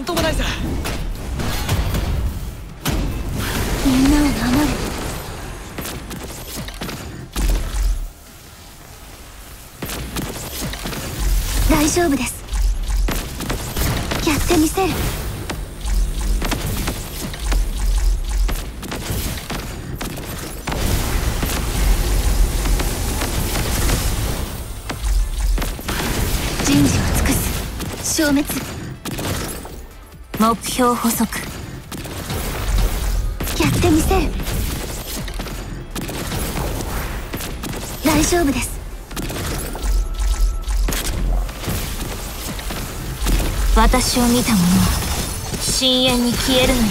んともないさ。みんなを守る大丈夫です。やってみせる。人事を尽くす。消滅。目標補足。やってみせる。大丈夫です。私を見た者は深淵に消えるのよ。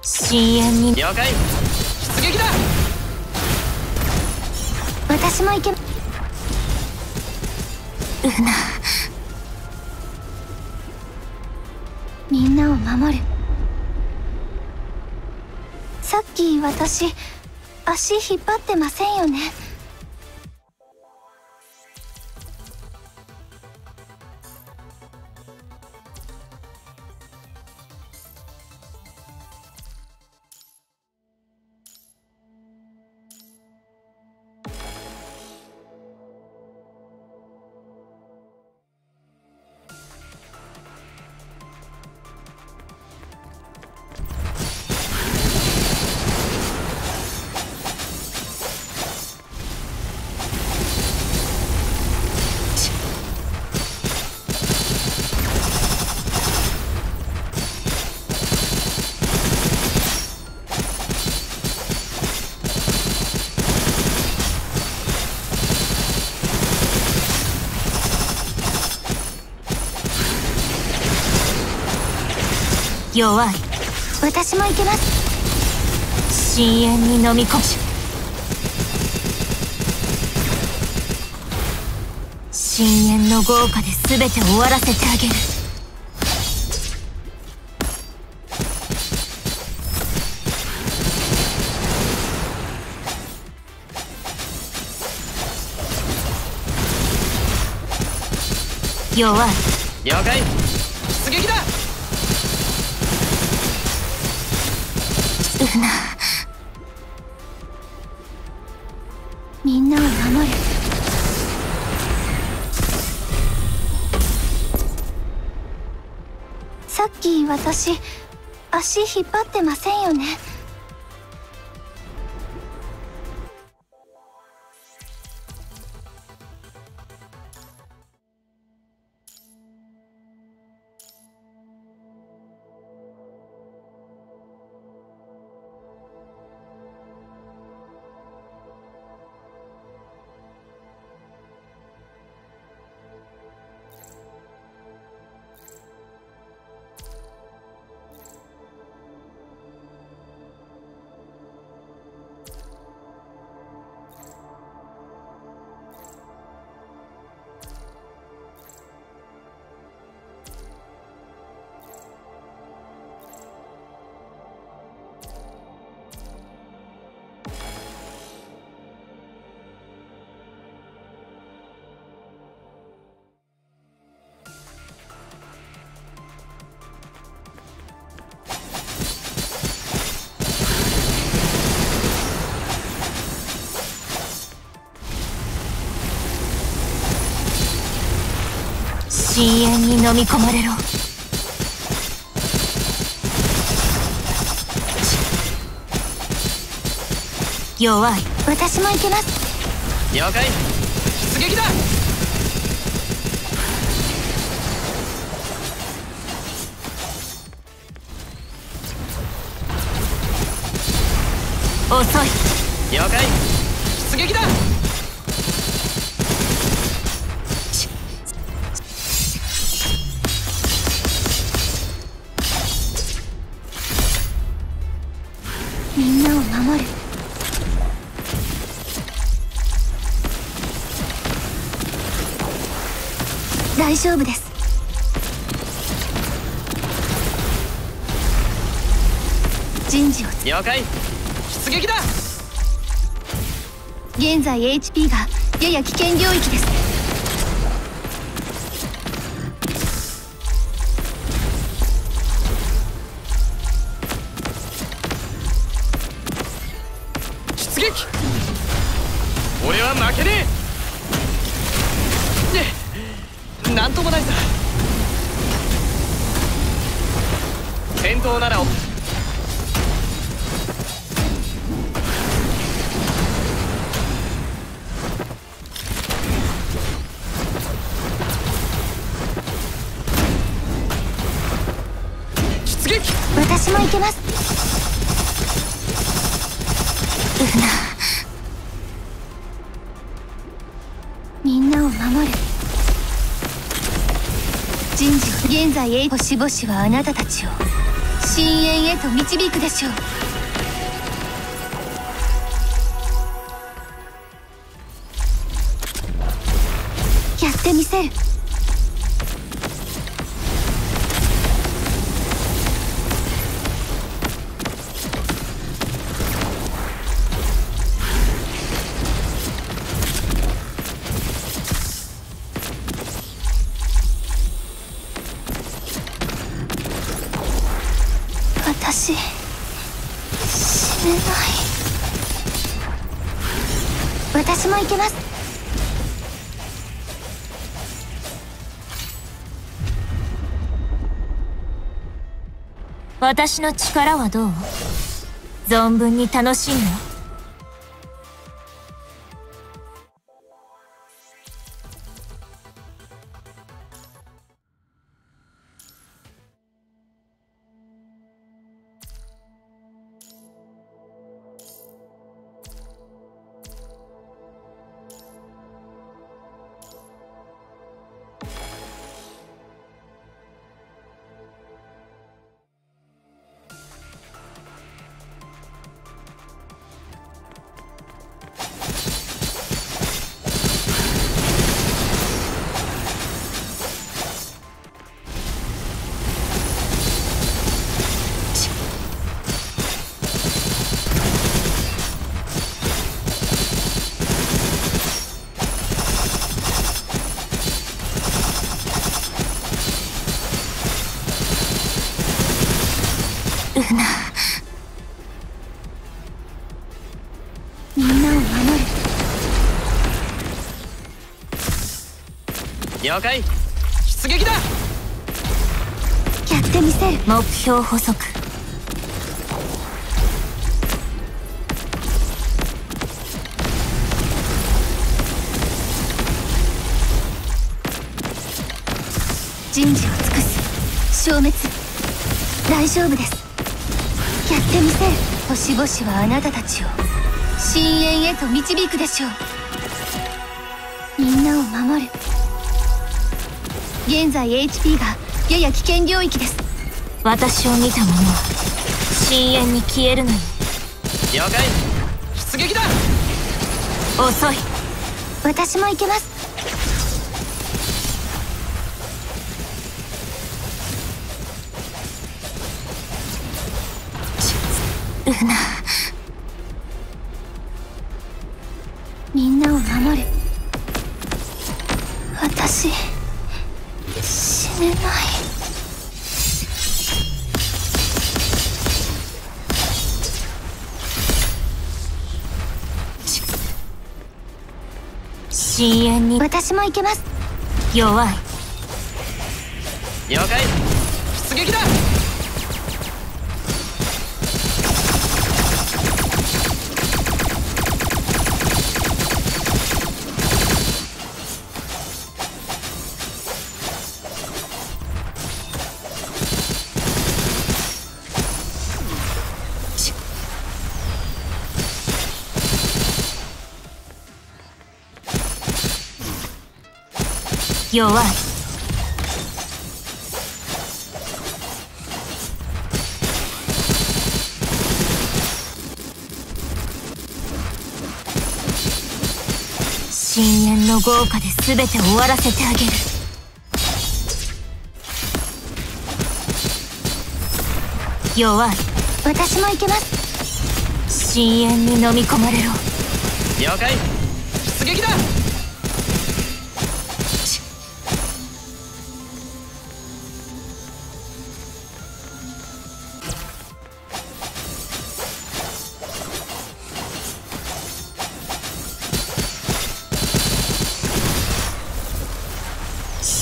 深淵に。了解。出撃だ。私も行け。ルナ守るさっき私足引っ張ってませんよね？弱い。私も行けます。深淵に飲み込む。深淵の豪華で全て終わらせてあげる。弱い。了解出撃だるな。みんなを守るさっき私足引っ張ってませんよね？深淵に飲み込まれろ。弱い。私も行けます。了解。出撃だ。遅い。了解。出撃だ大丈夫です。人事を。了解。出撃だ。現在 HP がやや危険領域です闘なら出撃！私も行けます。ルナみんなを守る。人事現在 A 星々はあなたたちを。深淵へと導くでしょう。行けます。私の力はどう？存分に楽しんで了解。出撃だ。やってみせる目標補足。人事を尽くす。消滅。大丈夫です。やってみせる星々はあなたたちを。深淵へと導くでしょう。みんなを守る。現在 HP がやや危険領域です。私を見た者は深淵に消えるのよ了解。出撃だ。遅い。私も行けます。ルナ私も行けます。弱い。了解。弱い。深淵の豪華で全て終わらせてあげる。弱い。私も行けます。深淵に飲み込まれろ。了解。出撃だ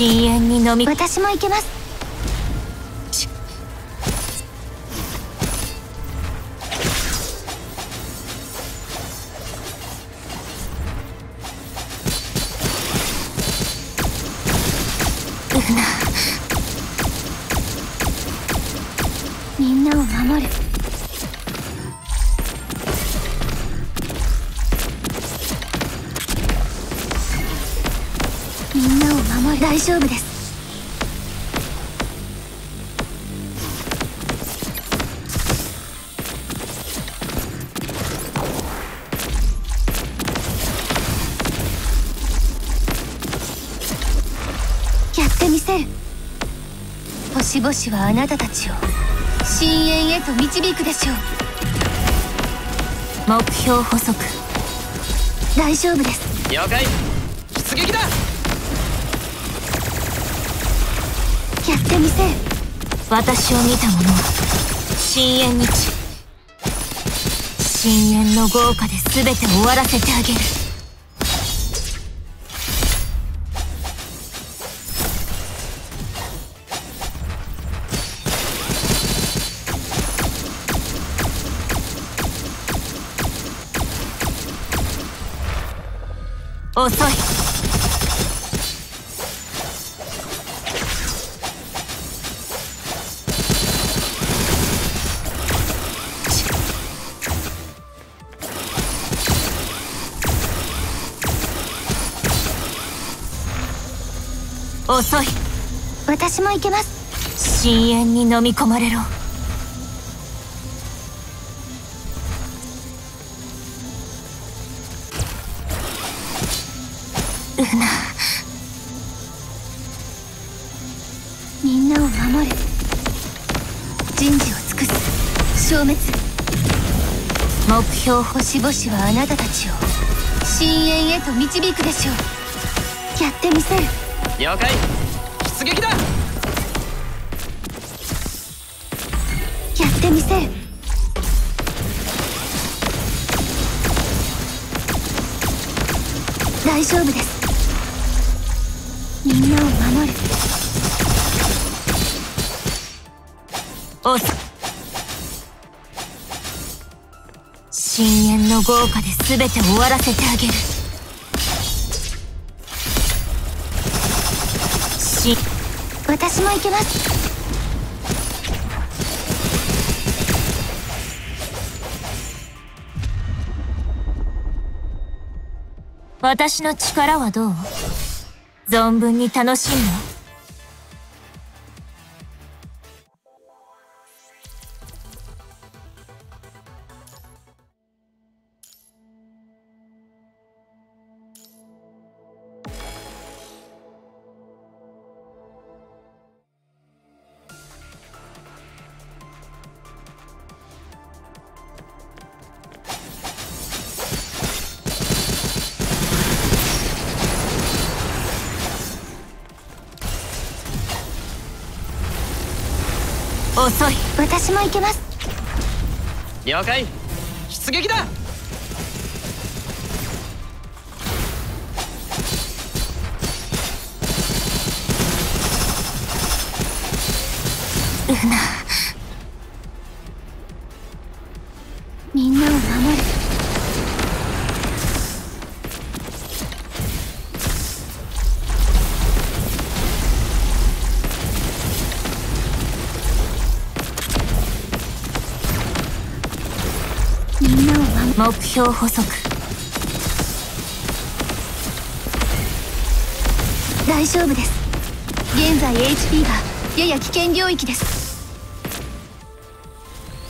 深淵に飲み私も行けます。星々はあなたたちを深淵へと導くでしょう。目標補足。大丈夫です。了解。出撃だ。やってみせ。る私を見た者。は深淵に散深淵の豪華で全て終わらせてあげる遅い。遅い。私も行けます。深淵に飲み込まれろルナみんなを守る。人事を尽くす。消滅。目標補星々はあなたたちを。深淵へと導くでしょう。やってみせる。了解。出撃だ。やってみせる。大丈夫ですみんなを守る遅い深淵の豪華で全て終わらせてあげる。し。私も行けます。私の力はどう？存分に楽しんだ遅い。私も行けます。了解。出撃だ。ルナ目標補足。大丈夫です。現在 HP がやや危険領域です。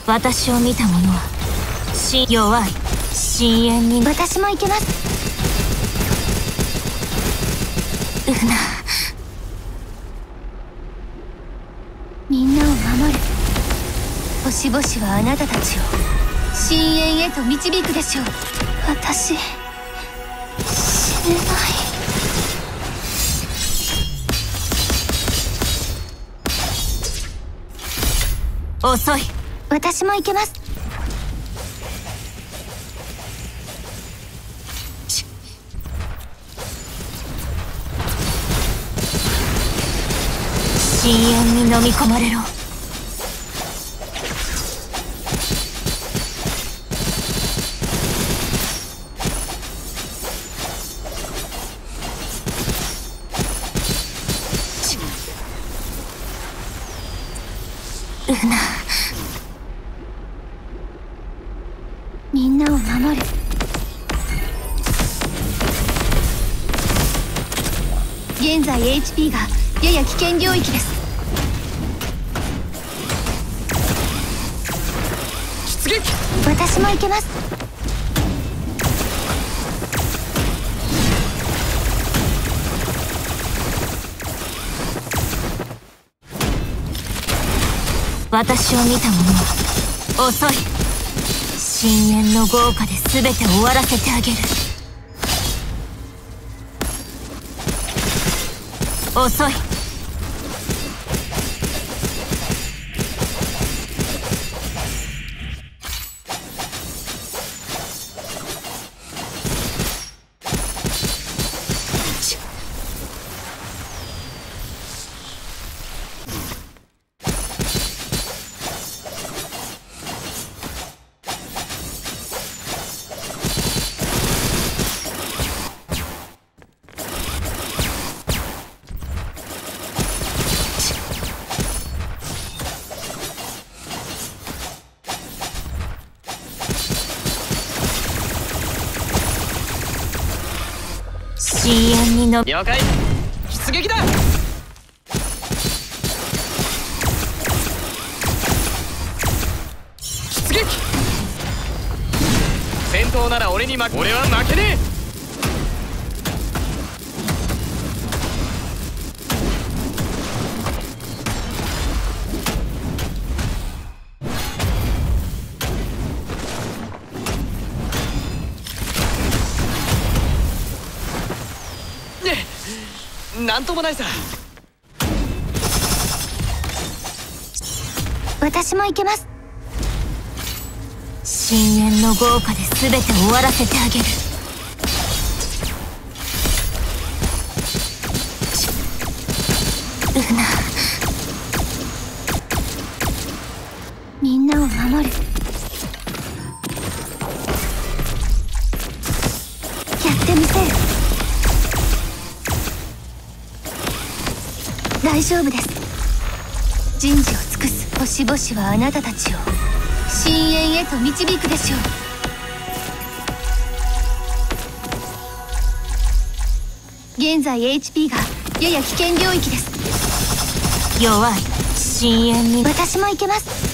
私を見た者はし弱い深淵に。私も行けます。ルナみんなを守る。星々はあなたたちを。深淵へと導くでしょう。私死ねない。遅い。私も行けます。深淵に飲み込まれろルナみんなを守る。現在 HP がやや危険領域です。私も行けます私を見た者は遅い。深淵の豪華で全て終わらせてあげる。遅い。の了解。出撃だ。出撃。戦闘なら俺に負け。俺は負けねえともないさ。私も行けます。深淵の豪華で全て終わらせてあげる。ルナみんなを守る。大丈夫です。人事を尽くす星々はあなたたちを深淵へと導くでしょう。現在 HP がやや危険領域です。弱い。深淵に。私も行けます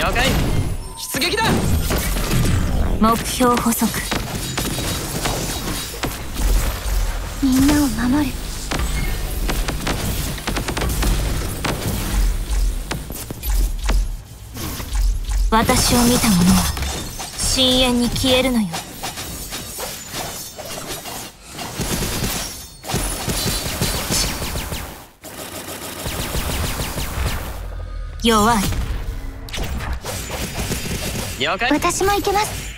了解。出撃だ。目標補足。みんなを守る。私を見た者は深淵に消えるのよ。弱い。了解。私も行けます。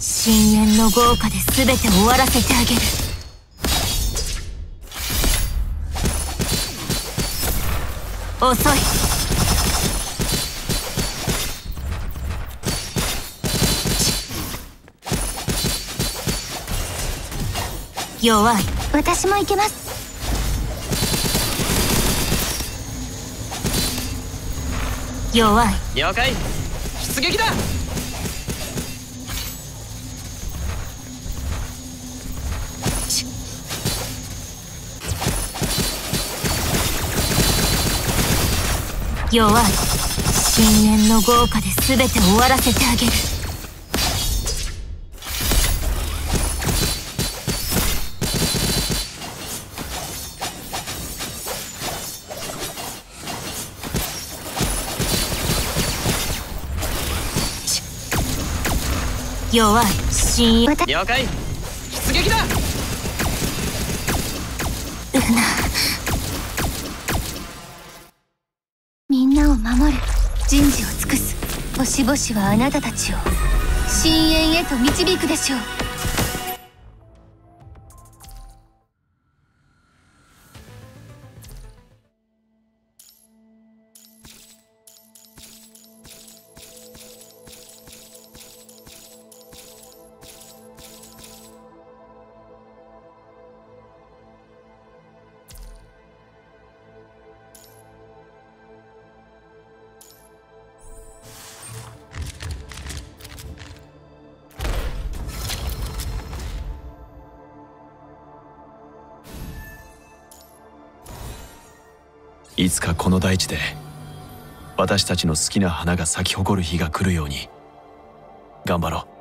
深淵の豪華で全て終わらせてあげる。遅い。弱い。私も行けます弱い。了解。出撃だ。弱い。深淵の豪華で全て終わらせてあげる弱い了解。出撃だ。みんなを守る。人事を尽くす。星々はあなたたちを。深淵へと導くでしょういつかこの大地で私たちの好きな花が咲き誇る日が来るように。頑張ろう。